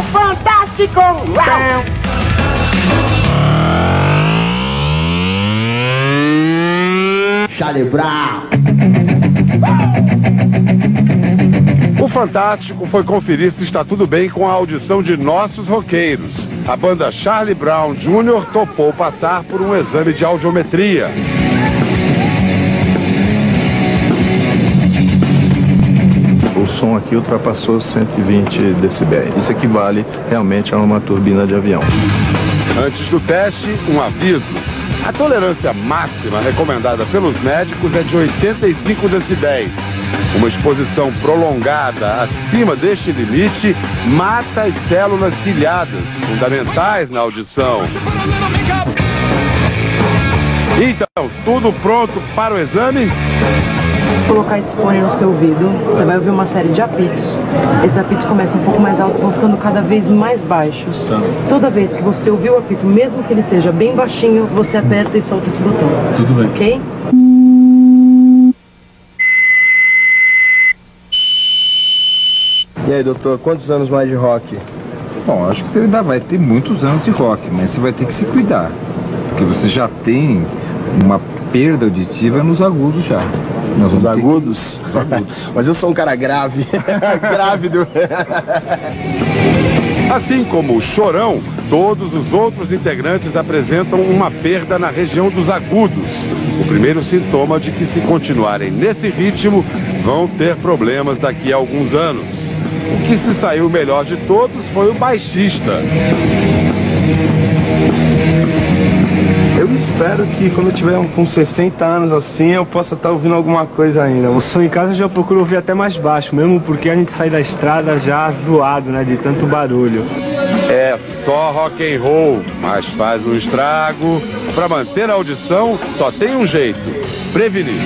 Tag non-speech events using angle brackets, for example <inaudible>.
é fantástico! Charlie Brown. O Fantástico foi conferir se está tudo bem com a audição de nossos roqueiros. A banda Charlie Brown Jr. topou passar por um exame de audiometria. Som aqui ultrapassou 120 decibéis. Isso equivale realmente a uma turbina de avião. Antes do teste, um aviso. A tolerância máxima recomendada pelos médicos é de 85 decibéis. Uma exposição prolongada acima deste limite mata as células ciliadas, fundamentais na audição. Então, tudo pronto para o exame? Colocar esse fone no seu ouvido, você vai ouvir uma série de apitos. Esses apitos começam um pouco mais altos, vão ficando cada vez mais baixos. Toda vez que você ouvir o apito, mesmo que ele seja bem baixinho, você aperta e solta esse botão. Tudo bem. Ok? E aí, doutor, quantos anos mais de rock? Bom, acho que você ainda vai ter muitos anos de rock, mas você vai ter que se cuidar. Porque você já tem uma perda auditiva nos agudos já. Os agudos? <laughs> Mas eu sou um cara grave. <laughs> Grávido. Assim como o chorão, todos os outros integrantes apresentam uma perda na região dos agudos. O primeiro sintoma de que, se continuarem nesse ritmo, vão ter problemas daqui a alguns anos. O que se saiu melhor de todos foi o baixista. Espero que quando eu tiver com 60 anos assim, eu possa estar ouvindo alguma coisa ainda. O som em casa eu já procuro ouvir até mais baixo, mesmo porque a gente sai da estrada já zoado, né, de tanto barulho. É só rock and roll, mas faz um estrago. Para manter a audição, só tem um jeito: prevenir.